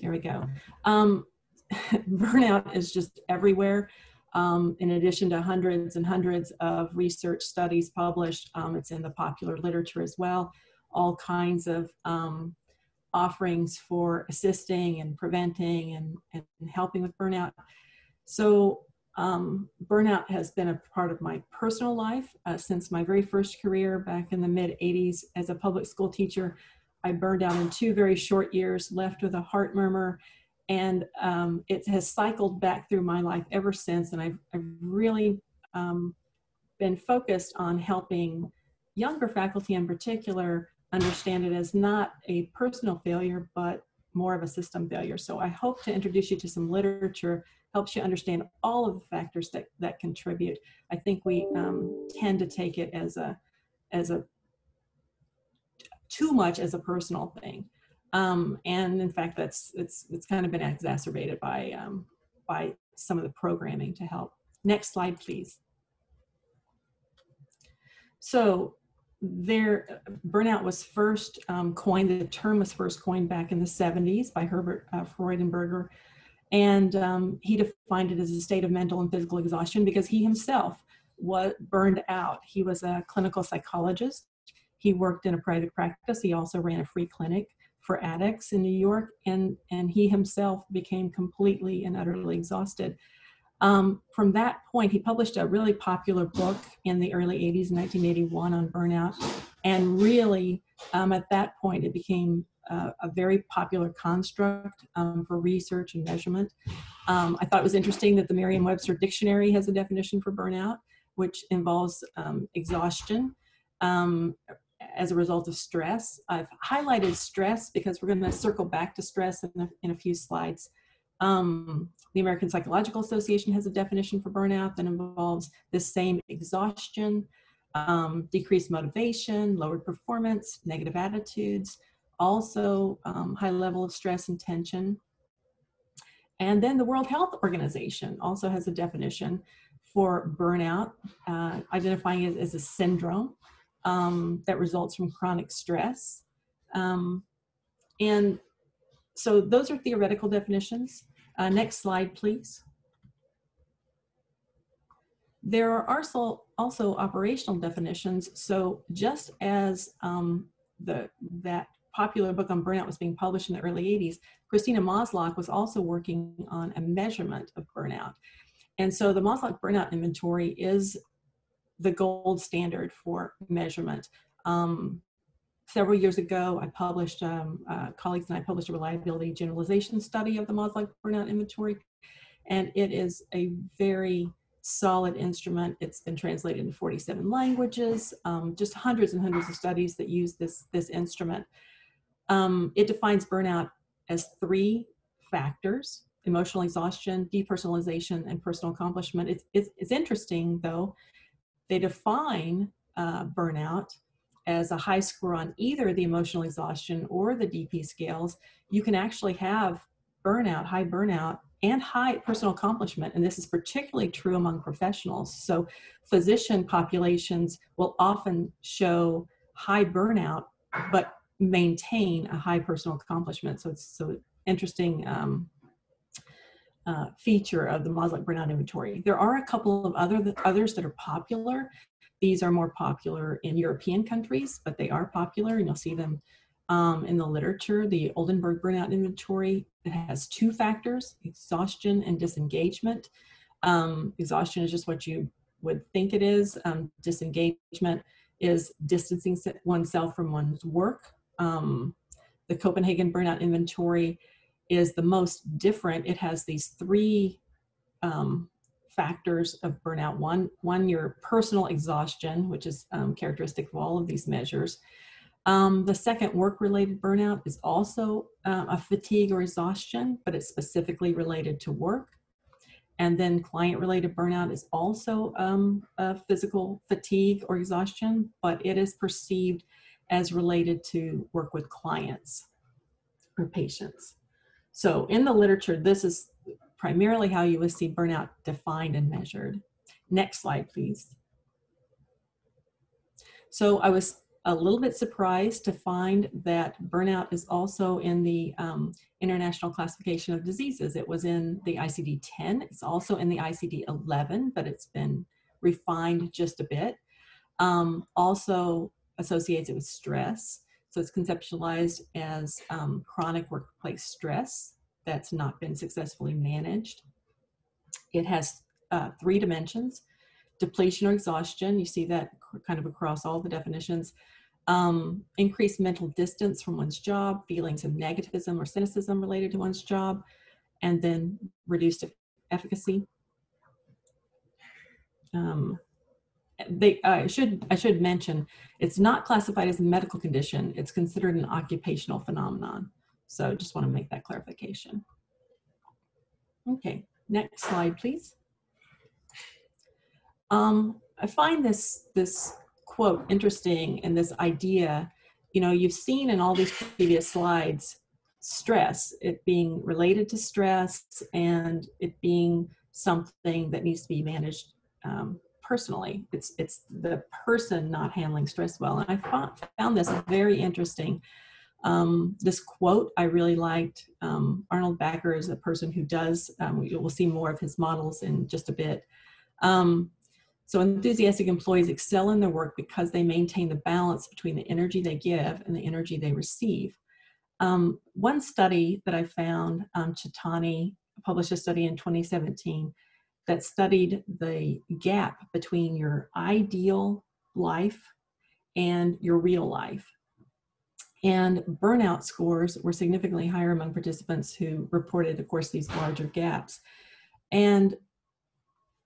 there we go. Um, burnout is just everywhere. Um, in addition to hundreds and hundreds of research studies published, um, it's in the popular literature as well. All kinds of um, offerings for assisting and preventing and, and helping with burnout. So um, burnout has been a part of my personal life uh, since my very first career back in the mid 80s as a public school teacher. I burned out in two very short years, left with a heart murmur, and um, it has cycled back through my life ever since. And I've, I've really um, been focused on helping younger faculty in particular understand it as not a personal failure, but more of a system failure. So I hope to introduce you to some literature, helps you understand all of the factors that, that contribute. I think we um, tend to take it as a, as a, too much as a personal thing. Um, and in fact, that's, it's, it's kind of been exacerbated by, um, by some of the programming to help. Next slide, please. So there burnout was first um, coined the term was first coined back in the 70s by herbert uh, freudenberger and um, he defined it as a state of mental and physical exhaustion because he himself was burned out he was a clinical psychologist he worked in a private practice he also ran a free clinic for addicts in new york and and he himself became completely and utterly exhausted um, from that point, he published a really popular book in the early 80s, 1981, on burnout. And really, um, at that point, it became uh, a very popular construct um, for research and measurement. Um, I thought it was interesting that the Merriam Webster Dictionary has a definition for burnout, which involves um, exhaustion um, as a result of stress. I've highlighted stress because we're going to circle back to stress in a, in a few slides. Um, the American Psychological Association has a definition for burnout that involves the same exhaustion, um, decreased motivation, lowered performance, negative attitudes, also um, high level of stress and tension. And then the World Health Organization also has a definition for burnout, uh, identifying it as a syndrome um, that results from chronic stress. Um, and so those are theoretical definitions. Uh, next slide, please. There are also, also operational definitions. So just as um, the, that popular book on burnout was being published in the early 80s, Christina Maslach was also working on a measurement of burnout. And so the Maslach Burnout Inventory is the gold standard for measurement. Um, several years ago, I published, um, uh, colleagues and I published a reliability generalization study of the Maslach burnout inventory. And it is a very solid instrument. It's been translated into 47 languages, um, just hundreds and hundreds of studies that use this, this instrument. Um, it defines burnout as three factors, emotional exhaustion, depersonalization, and personal accomplishment. It's, it's, it's interesting though, they define uh, burnout as a high score on either the emotional exhaustion or the DP scales, you can actually have burnout, high burnout, and high personal accomplishment. And this is particularly true among professionals. So, physician populations will often show high burnout, but maintain a high personal accomplishment. So, it's so interesting. Um, uh, feature of the Maslach burnout inventory. There are a couple of other others that are popular. These are more popular in European countries, but they are popular and you'll see them um, in the literature. The Oldenburg Burnout Inventory, it has two factors, exhaustion and disengagement. Um, exhaustion is just what you would think it is. Um, disengagement is distancing oneself from one's work. Um, the Copenhagen Burnout Inventory is the most different. It has these three um, factors of burnout. One, one your personal exhaustion, which is um, characteristic of all of these measures. Um, the second, work-related burnout, is also uh, a fatigue or exhaustion, but it's specifically related to work. And then client-related burnout is also um, a physical fatigue or exhaustion, but it is perceived as related to work with clients or patients. So in the literature, this is primarily how you would see burnout defined and measured. Next slide, please. So I was a little bit surprised to find that burnout is also in the um, International Classification of Diseases. It was in the ICD 10, it's also in the ICD 11, but it's been refined just a bit. Um, also associates it with stress. So it's conceptualized as um, chronic workplace stress that's not been successfully managed. It has uh, three dimensions depletion or exhaustion. You see that kind of across all the definitions. Um, increased mental distance from one's job, feelings of negativism or cynicism related to one's job, and then reduced efficacy. Um, they I should I should mention it's not classified as a medical condition. It's considered an occupational phenomenon. So just want to make that clarification. Okay, next slide, please. Um, I find this this quote interesting and this idea. You know, you've seen in all these previous slides stress, it being related to stress and it being something that needs to be managed um, personally. It's it's the person not handling stress well. And I found, found this very interesting. Um, this quote I really liked. Um, Arnold Bakker is a person who does. Um, we will see more of his models in just a bit. Um, so enthusiastic employees excel in their work because they maintain the balance between the energy they give and the energy they receive. Um, one study that I found, um, Chitani published a study in 2017 that studied the gap between your ideal life and your real life. And burnout scores were significantly higher among participants who reported, of course, these larger gaps. And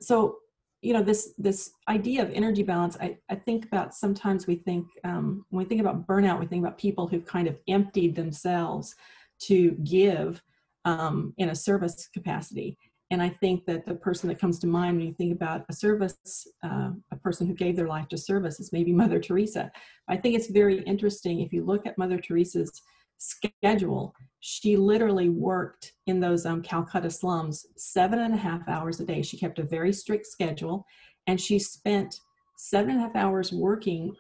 so you know this this idea of energy balance i, I think about sometimes we think um, when we think about burnout we think about people who've kind of emptied themselves to give um, in a service capacity and i think that the person that comes to mind when you think about a service uh, a person who gave their life to service is maybe mother teresa i think it's very interesting if you look at mother teresa's schedule she literally worked in those um, Calcutta slums seven and a half hours a day. She kept a very strict schedule and she spent seven and a half hours working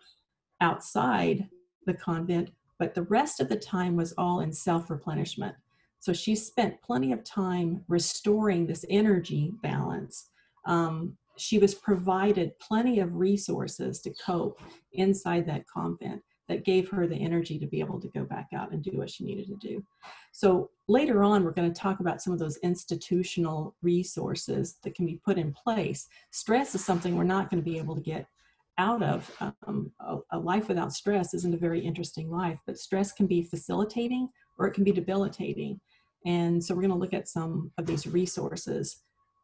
outside the convent, but the rest of the time was all in self replenishment. So she spent plenty of time restoring this energy balance. Um, she was provided plenty of resources to cope inside that convent that gave her the energy to be able to go back out and do what she needed to do. So later on, we're going to talk about some of those institutional resources that can be put in place. Stress is something we're not going to be able to get out of. Um, a, a life without stress isn't a very interesting life, but stress can be facilitating or it can be debilitating. And so we're going to look at some of these resources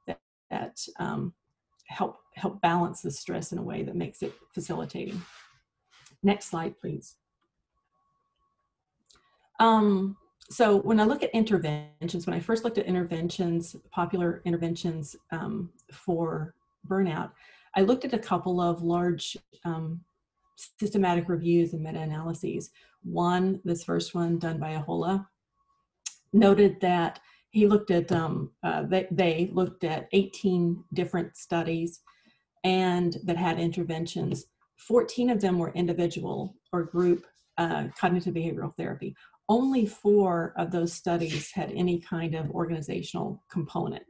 that, that um, help help balance the stress in a way that makes it facilitating. Next slide, please. Um, so when I look at interventions, when I first looked at interventions, popular interventions um, for burnout, I looked at a couple of large um, systematic reviews and meta-analyses. One, this first one done by Ahola, noted that he looked at, um, uh, they, they looked at 18 different studies and that had interventions 14 of them were individual or group uh, cognitive behavioral therapy. Only four of those studies had any kind of organizational component.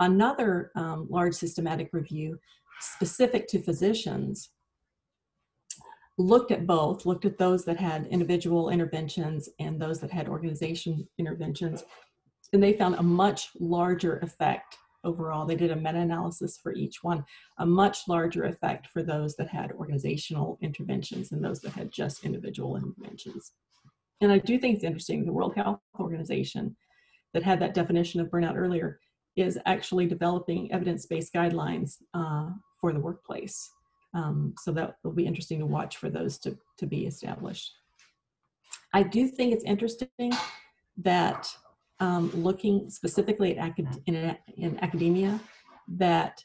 Another um, large systematic review specific to physicians looked at both, looked at those that had individual interventions and those that had organization interventions, and they found a much larger effect overall. They did a meta-analysis for each one, a much larger effect for those that had organizational interventions and those that had just individual interventions. And I do think it's interesting, the World Health Organization that had that definition of burnout earlier is actually developing evidence-based guidelines uh, for the workplace. Um, so that will be interesting to watch for those to, to be established. I do think it's interesting that um, looking specifically at acad in, in academia that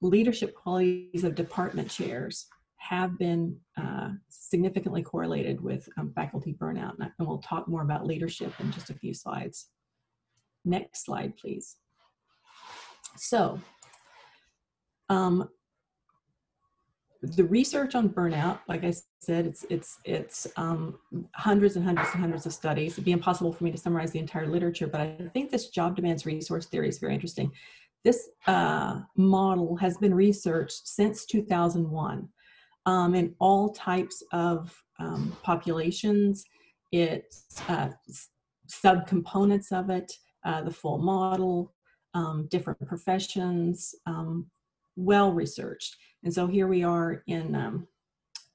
leadership qualities of department chairs have been uh, significantly correlated with um, faculty burnout. And we'll talk more about leadership in just a few slides. Next slide, please. So, um, the research on burnout, like I said, it's it's it's um, hundreds and hundreds and hundreds of studies. It'd be impossible for me to summarize the entire literature, but I think this job demands resource theory is very interesting. This uh, model has been researched since 2001 um, in all types of um, populations. It's uh, subcomponents of it, uh, the full model, um, different professions, um, well researched. And so here we are in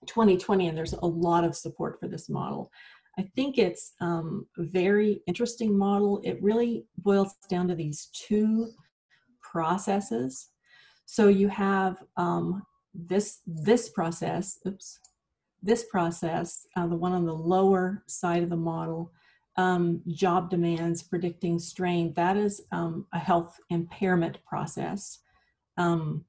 2020, um, and there's a lot of support for this model. I think it's um, a very interesting model. It really boils down to these two processes. So you have um, this this process. Oops, this process, uh, the one on the lower side of the model, um, job demands, predicting strain. That is um, a health impairment process. Um,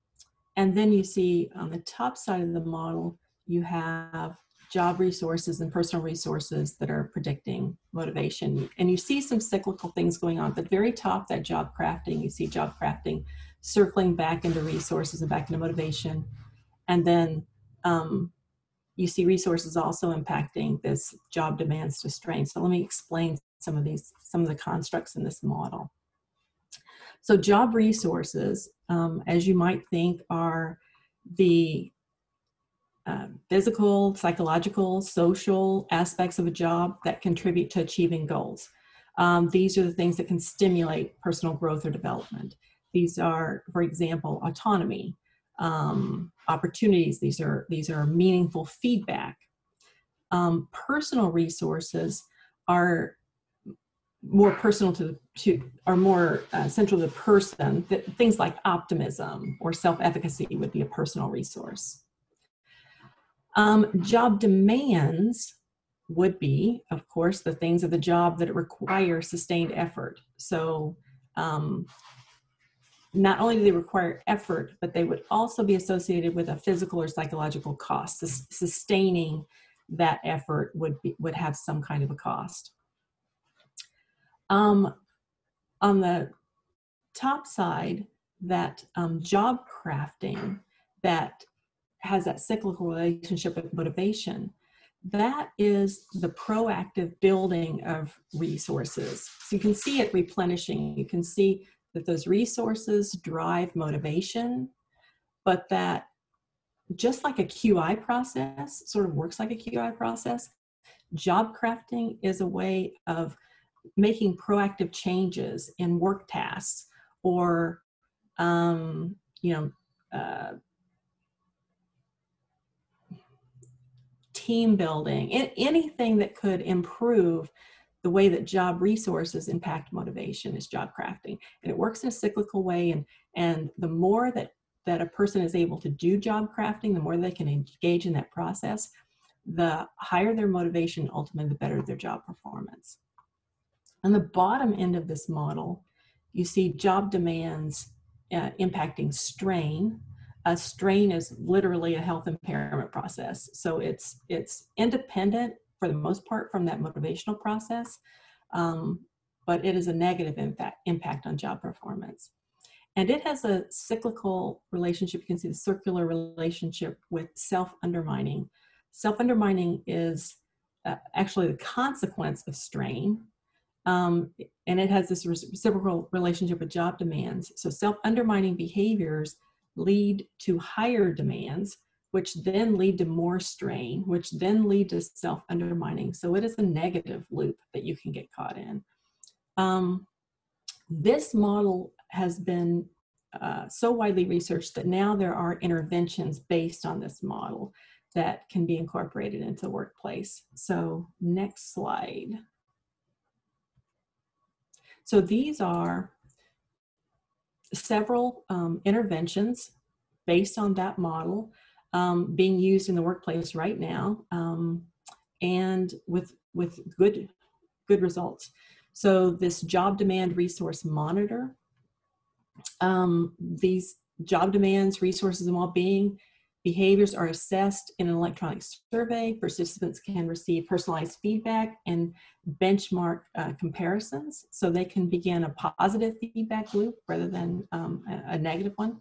and then you see on the top side of the model, you have job resources and personal resources that are predicting motivation. And you see some cyclical things going on. At the very top, that job crafting, you see job crafting circling back into resources and back into motivation. And then um, you see resources also impacting this job demands to strain. So let me explain some of these, some of the constructs in this model. So job resources, um, as you might think, are the uh, physical, psychological, social aspects of a job that contribute to achieving goals. Um, these are the things that can stimulate personal growth or development. These are, for example, autonomy, um, opportunities. These are these are meaningful feedback. Um, personal resources are more personal to the to are more uh, central to the person. That things like optimism or self efficacy would be a personal resource. Um, job demands would be, of course, the things of the job that require sustained effort. So um, not only do they require effort, but they would also be associated with a physical or psychological cost. sustaining that effort would be, would have some kind of a cost. Um, on the top side, that um, job crafting that has that cyclical relationship with motivation, that is the proactive building of resources. So you can see it replenishing. You can see that those resources drive motivation, but that just like a QI process sort of works like a QI process, job crafting is a way of making proactive changes in work tasks or, um, you know, uh, team building, anything that could improve the way that job resources impact motivation is job crafting. And it works in a cyclical way and and the more that that a person is able to do job crafting the more they can engage in that process the higher their motivation ultimately the better their job performance on the bottom end of this model you see job demands uh, impacting strain a strain is literally a health impairment process so it's it's independent for the most part from that motivational process, um, but it is a negative impact, impact on job performance. And it has a cyclical relationship. You can see the circular relationship with self undermining. Self undermining is uh, actually the consequence of strain. Um, and it has this reciprocal relationship with job demands. So, self undermining behaviors lead to higher demands, which then lead to more strain, which then lead to self undermining. So it is a negative loop that you can get caught in. Um, this model has been uh, so widely researched that now there are interventions based on this model that can be incorporated into the workplace. So next slide. So these are several um, interventions based on that model um, being used in the workplace right now um, and with with good good results. So this job demand resource monitor um, these job demands resources and well-being behaviors are assessed in an electronic survey. Participants can receive personalized feedback and benchmark uh, comparisons. So they can begin a positive feedback loop rather than um, a, a negative one.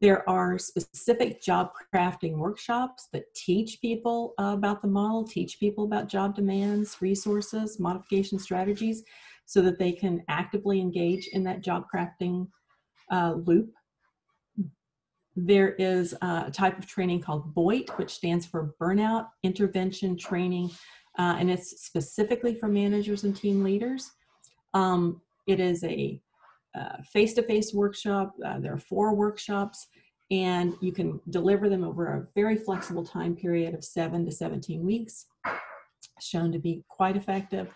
There are specific job crafting workshops that teach people uh, about the model, teach people about job demands, resources, modification strategies, so that they can actively engage in that job crafting uh, loop. There is a type of training called BOIT, which stands for Burnout Intervention Training, uh, and it's specifically for managers and team leaders. Um, it is a uh, face-to-face workshop. Uh, there are four workshops and you can deliver them over a very flexible time period of seven to 17 weeks, shown to be quite effective.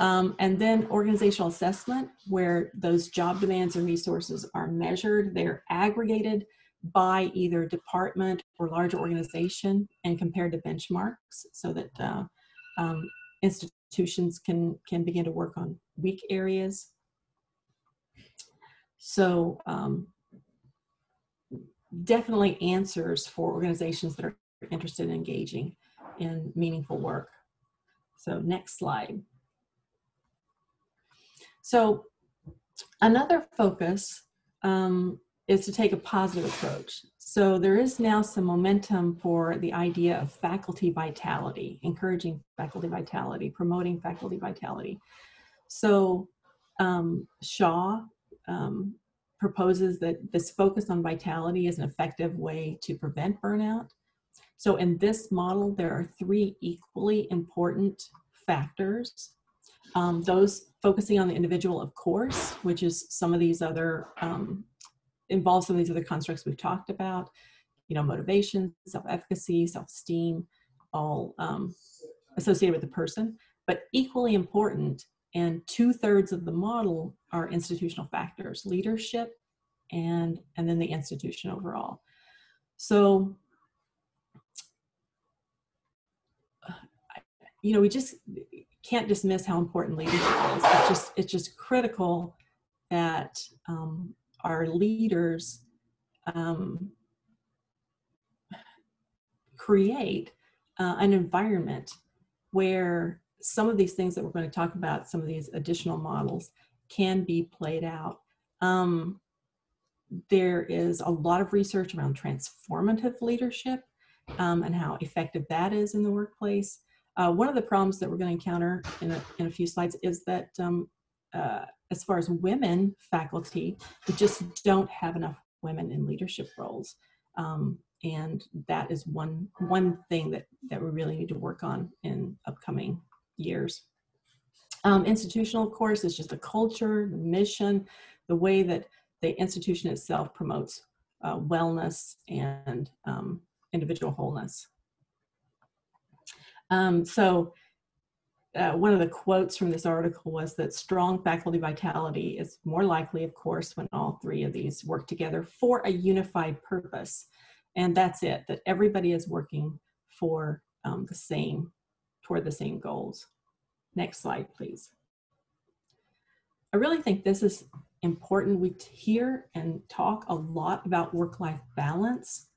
Um, and then organizational assessment, where those job demands and resources are measured. They're aggregated by either department or larger organization and compared to benchmarks so that uh, um, institutions can, can begin to work on weak areas so um, definitely answers for organizations that are interested in engaging in meaningful work. So next slide. So another focus um, is to take a positive approach. So there is now some momentum for the idea of faculty vitality, encouraging faculty vitality, promoting faculty vitality. So um, Shaw um, proposes that this focus on vitality is an effective way to prevent burnout. So in this model, there are three equally important factors. Um, those focusing on the individual, of course, which is some of these other, um, involves some of these other constructs we've talked about, you know, motivation, self-efficacy, self-esteem, all um, associated with the person. But equally important and two thirds of the model are institutional factors, leadership and, and then the institution overall. So, you know, we just can't dismiss how important leadership is. It's just, it's just critical that um, our leaders um, create uh, an environment where some of these things that we're going to talk about, some of these additional models, can be played out. Um, there is a lot of research around transformative leadership um, and how effective that is in the workplace. Uh, one of the problems that we're going to encounter in a, in a few slides is that um, uh, as far as women faculty, we just don't have enough women in leadership roles. Um, and that is one, one thing that, that we really need to work on in upcoming years. Um, institutional, of course, is just the culture, the mission, the way that the institution itself promotes uh, wellness and um, individual wholeness. Um, so uh, one of the quotes from this article was that strong faculty vitality is more likely, of course, when all three of these work together for a unified purpose. And that's it, that everybody is working for um, the same toward the same goals. Next slide, please. I really think this is important. We hear and talk a lot about work-life balance,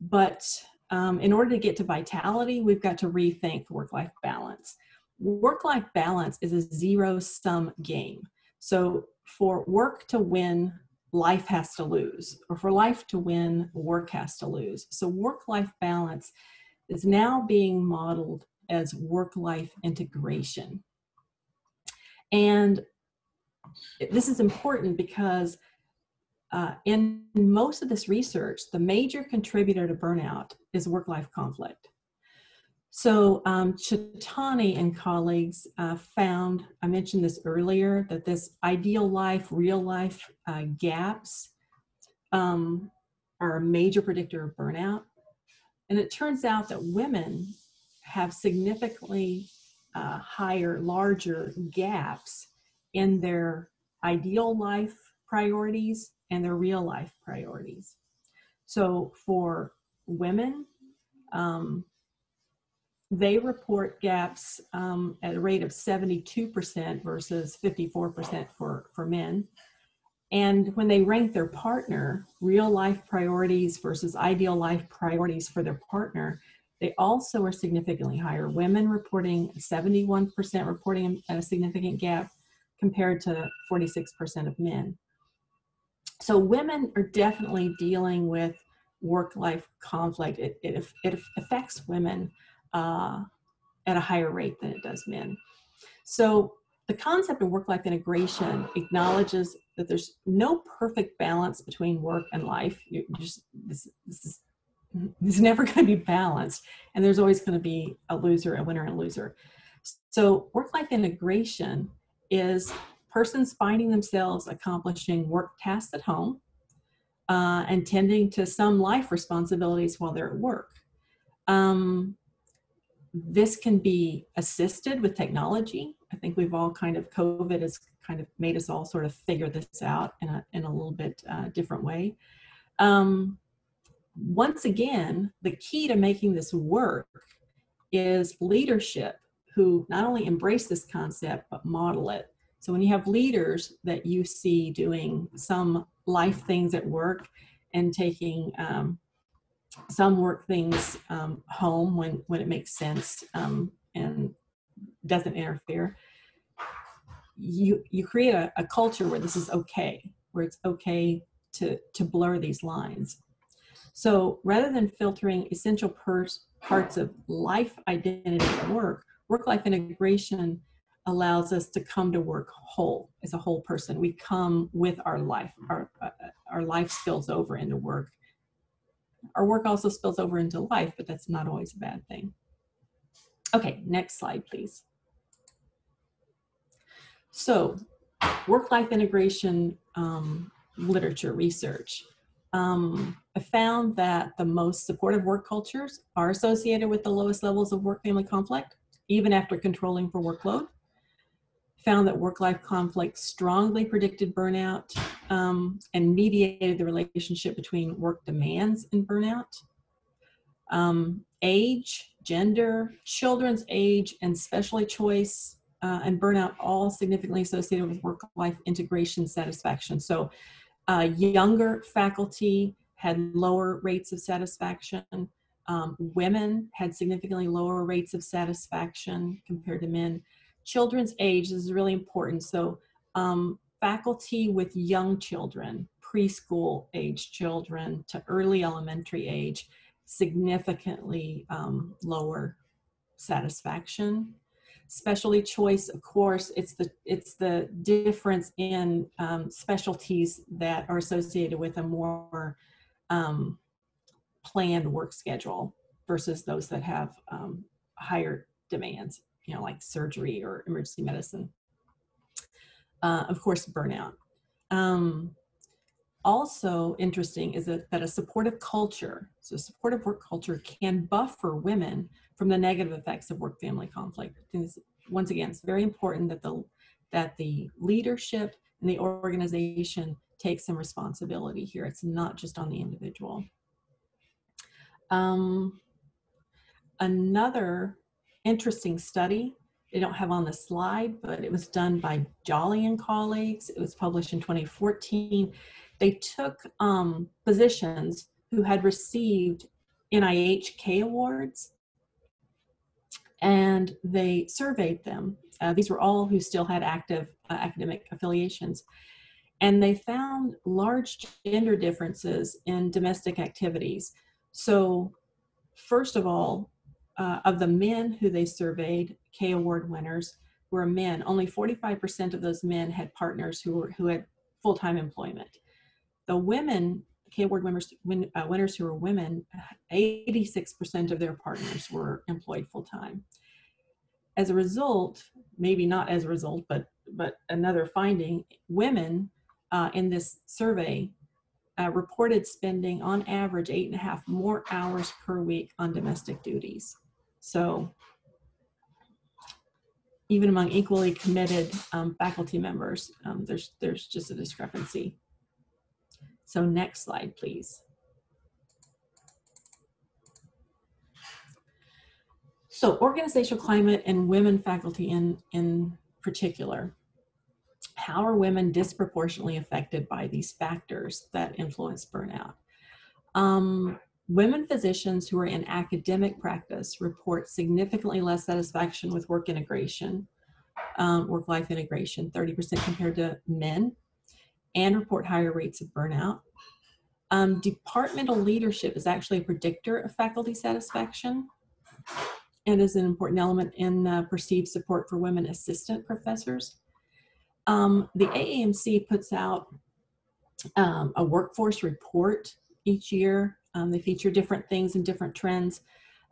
but um, in order to get to vitality, we've got to rethink work-life balance. Work-life balance is a zero-sum game. So for work to win, life has to lose, or for life to win, work has to lose. So work-life balance is now being modeled as work life integration. And this is important because uh, in most of this research, the major contributor to burnout is work life conflict. So um, Chitani and colleagues uh, found, I mentioned this earlier, that this ideal life, real life uh, gaps um, are a major predictor of burnout. And it turns out that women have significantly uh, higher, larger gaps in their ideal life priorities and their real life priorities. So for women, um, they report gaps um, at a rate of 72% versus 54% for, for men. And when they rank their partner, real life priorities versus ideal life priorities for their partner, they also are significantly higher. Women reporting 71% reporting a significant gap compared to 46% of men. so women are definitely dealing with work-life conflict. It, it, it affects women uh, at a higher rate than it does men. So the concept of work-life integration acknowledges that there's no perfect balance between work and life. You just this, this is is never going to be balanced, and there's always going to be a loser, a winner, and a loser. So work-life integration is persons finding themselves accomplishing work tasks at home uh, and tending to some life responsibilities while they're at work. Um, this can be assisted with technology. I think we've all kind of, COVID has kind of made us all sort of figure this out in a, in a little bit uh, different way. Um, once again, the key to making this work is leadership who not only embrace this concept but model it. So when you have leaders that you see doing some life things at work and taking um, some work things um, home when when it makes sense um, and doesn't interfere, you you create a, a culture where this is okay, where it's okay to to blur these lines. So rather than filtering essential parts of life identity at work, work-life integration allows us to come to work whole as a whole person. We come with our life, our, uh, our life spills over into work. Our work also spills over into life, but that's not always a bad thing. Okay, next slide, please. So, work-life integration um, literature research. Um, I found that the most supportive work cultures are associated with the lowest levels of work-family conflict even after controlling for workload. Found that work life conflict strongly predicted burnout um, and mediated the relationship between work demands and burnout. Um, age, gender, children's age, and specialty choice uh, and burnout all significantly associated with work life integration satisfaction. So, uh, younger faculty had lower rates of satisfaction um, women had significantly lower rates of satisfaction compared to men. Children's age is really important. So, um, faculty with young children, preschool age children to early elementary age, significantly um, lower satisfaction. Specialty choice, of course, it's the it's the difference in um, specialties that are associated with a more um, planned work schedule versus those that have um, higher demands, you know, like surgery or emergency medicine. Uh, of course, burnout. Um, also interesting is that, that a supportive culture, so supportive work culture can buffer women from the negative effects of work-family conflict. Once again, it's very important that the, that the leadership and the organization take some responsibility here. It's not just on the individual. Um, another interesting study they don't have on the slide, but it was done by Jolly and colleagues. It was published in 2014. They took um, physicians who had received NIH K awards and they surveyed them. Uh, these were all who still had active uh, academic affiliations. And they found large gender differences in domestic activities. So, first of all, uh, of the men who they surveyed, K Award winners, were men. Only 45% of those men had partners who were who had full-time employment. The women, K Award winners, win, uh, winners who were women, 86% of their partners were employed full-time. As a result, maybe not as a result, but but another finding, women uh, in this survey uh, reported spending on average eight and a half more hours per week on domestic duties. So even among equally committed um, faculty members, um, there's, there's just a discrepancy. So next slide, please. So organizational climate and women faculty in, in particular how are women disproportionately affected by these factors that influence burnout? Um, women physicians who are in academic practice report significantly less satisfaction with work integration, um, work life integration, 30% compared to men. and report higher rates of burnout. Um, departmental leadership is actually a predictor of faculty satisfaction and is an important element in uh, perceived support for women assistant professors. Um, the AAMC puts out um, a workforce report each year. Um, they feature different things and different trends.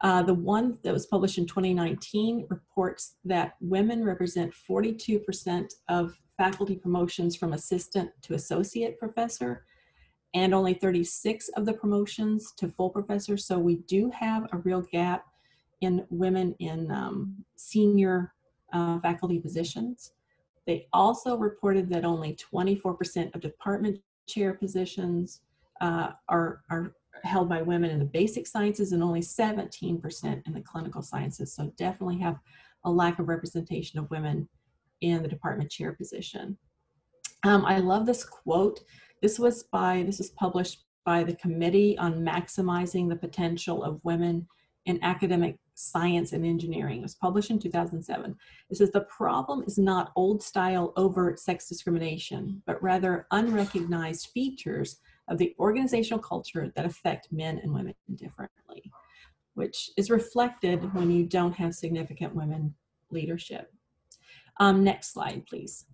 Uh, the one that was published in 2019 reports that women represent 42% of faculty promotions from assistant to associate professor and only 36 of the promotions to full professor. So we do have a real gap in women in um, senior uh, faculty positions. They also reported that only 24% of department chair positions uh, are, are held by women in the basic sciences and only 17% in the clinical sciences. So definitely have a lack of representation of women in the department chair position. Um, I love this quote. This was by, this was published by the Committee on Maximizing the Potential of Women in Academic Science and Engineering. It was published in 2007. It says the problem is not old style overt sex discrimination, but rather unrecognized features of the organizational culture that affect men and women differently, which is reflected when you don't have significant women leadership. Um, next slide, please.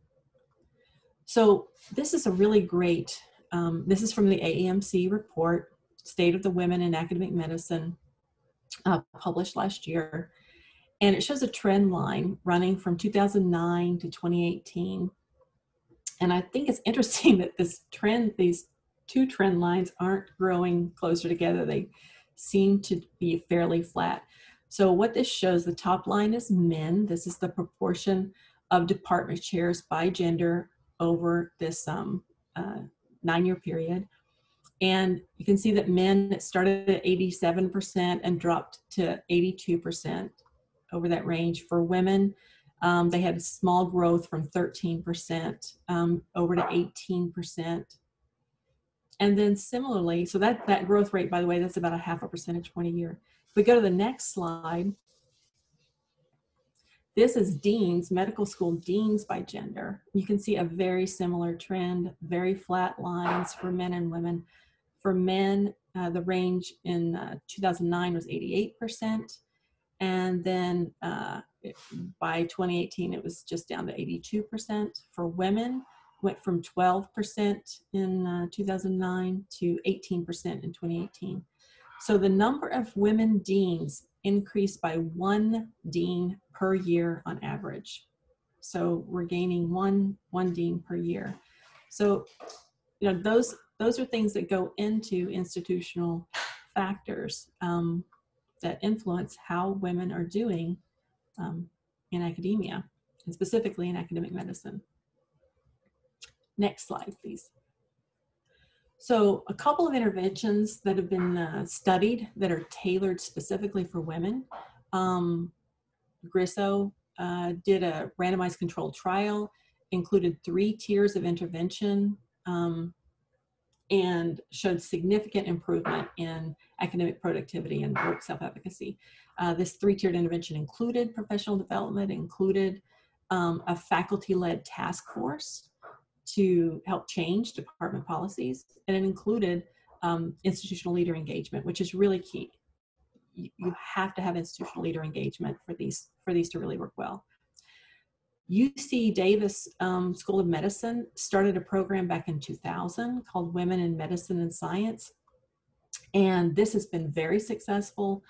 So this is a really great, um, this is from the AAMC report, State of the Women in Academic Medicine, uh, published last year. And it shows a trend line running from 2009 to 2018. And I think it's interesting that this trend, these two trend lines aren't growing closer together. They seem to be fairly flat. So what this shows, the top line is men. This is the proportion of department chairs by gender over this um, uh, nine-year period. And you can see that men started at 87% and dropped to 82% over that range. For women, um, they had small growth from 13% um, over to 18%. And then similarly, so that, that growth rate, by the way, that's about a half a percentage point a year. If we go to the next slide, this is deans, medical school deans by gender. You can see a very similar trend, very flat lines for men and women. For men, uh, the range in uh, 2009 was 88%. And then uh, it, by 2018, it was just down to 82%. For women, went from 12% in uh, 2009 to 18% in 2018. So the number of women deans increased by one dean per year on average. So we're gaining one one dean per year. So you know those those are things that go into institutional factors um, that influence how women are doing um, in academia and specifically in academic medicine. Next slide, please. So a couple of interventions that have been uh, studied that are tailored specifically for women. Um, Grisso uh, did a randomized controlled trial, included three tiers of intervention, um, and showed significant improvement in academic productivity and work self-efficacy. Uh, this three-tiered intervention included professional development, included um, a faculty-led task force, to help change department policies, and it included um, institutional leader engagement, which is really key. You, you have to have institutional leader engagement for these for these to really work well. UC Davis um, School of Medicine started a program back in 2000 called Women in Medicine and Science, and this has been very successful.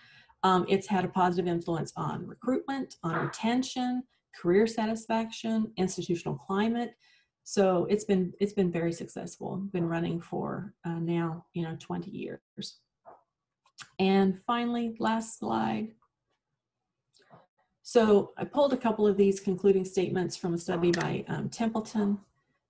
Um, it's had a positive influence on recruitment, on retention, career satisfaction, institutional climate, so it's been it's been very successful. Been running for uh, now you know 20 years. And finally, last slide. So I pulled a couple of these concluding statements from a study by um, Templeton.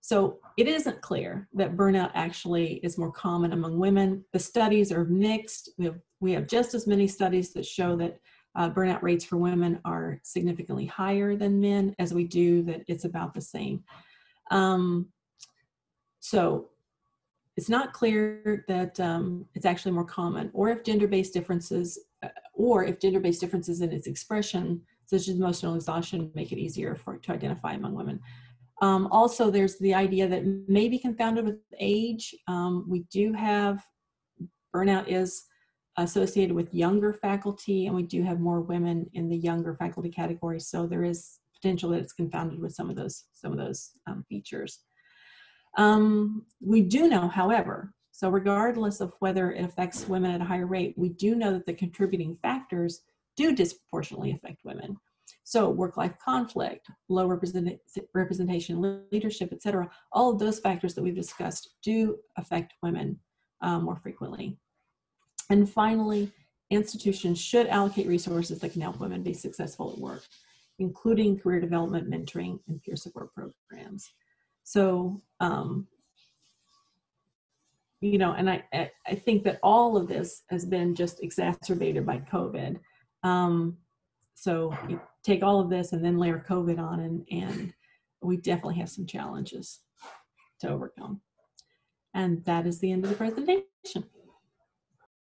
So it isn't clear that burnout actually is more common among women. The studies are mixed. We have, we have just as many studies that show that uh, burnout rates for women are significantly higher than men as we do that it's about the same. Um, so it's not clear that um, it's actually more common, or if gender-based differences, uh, or if gender-based differences in its expression, such as emotional exhaustion, make it easier for to identify among women. Um, also, there's the idea that may be confounded with age. Um, we do have burnout is associated with younger faculty, and we do have more women in the younger faculty category. So there is potential that it's confounded with some of those some of those um, features. Um, we do know, however, so regardless of whether it affects women at a higher rate, we do know that the contributing factors do disproportionately affect women. So work-life conflict, low represent representation, leadership, etc. all of those factors that we've discussed do affect women um, more frequently. And finally, institutions should allocate resources that can help women be successful at work, including career development, mentoring, and peer support programs. So um, you know, and I, I think that all of this has been just exacerbated by COVID. Um, so you take all of this and then layer COVID on, and, and we definitely have some challenges to overcome. And that is the end of the presentation.